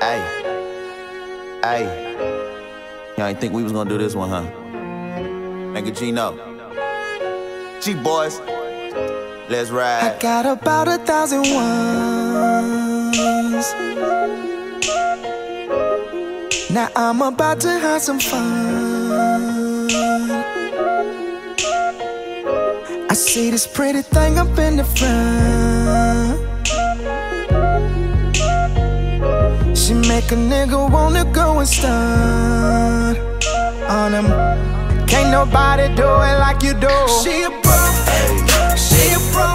Hey, hey, y'all ain't think we was gonna do this one, huh? Make a G know. G boys, let's ride. I got about a thousand ones. Now I'm about to have some fun. I see this pretty thing up in the front. She make a nigga wanna go and stun on him. Can't nobody do it like you do. She a pro, she a pro,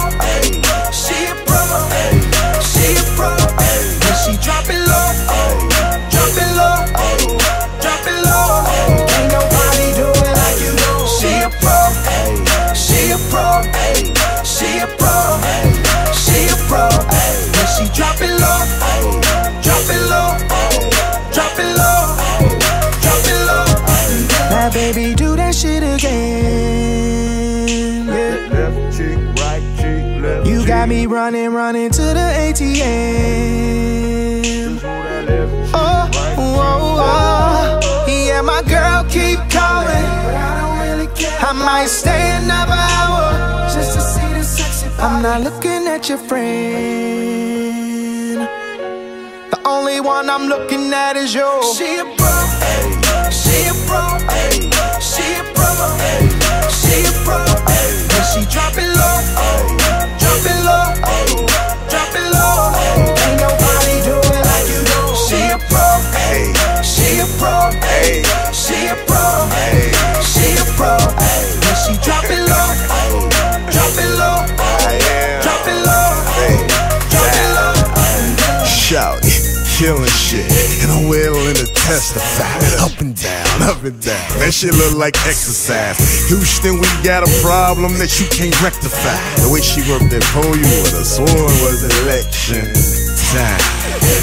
got me running, running to the ATM. Cheek, oh, oh, oh. Yeah, my girl keep calling. I might stay another hour just to see the sexy I'm not looking at your friend. The only one I'm looking at is you. She a killing shit, and I'm willing to testify. Up and down, up and down. That shit look like exercise. Houston, we got a problem that you can't rectify. The way she worked that pole, you would have sworn was election time.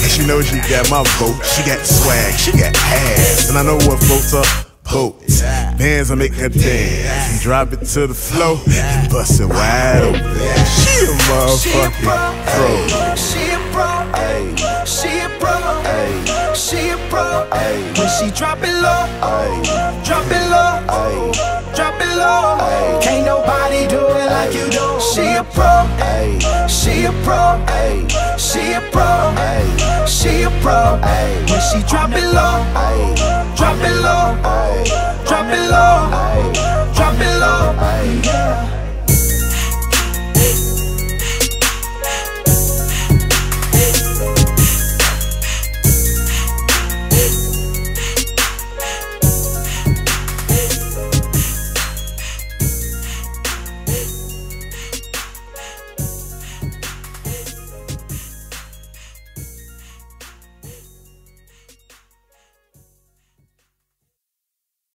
And she knows she got my vote. She got swag, she got ass, and I know what folks are. Boats, bands will make her dance and drop it to the floor and bust it wide open. She a motherfucking pro. She a pro, she a pro, pro. When she drop it low, drop it low, drop it low. Can't nobody do it like you do. She a pro, she a pro, she a pro, she a pro. When she drop it low, drop it low, drop it low.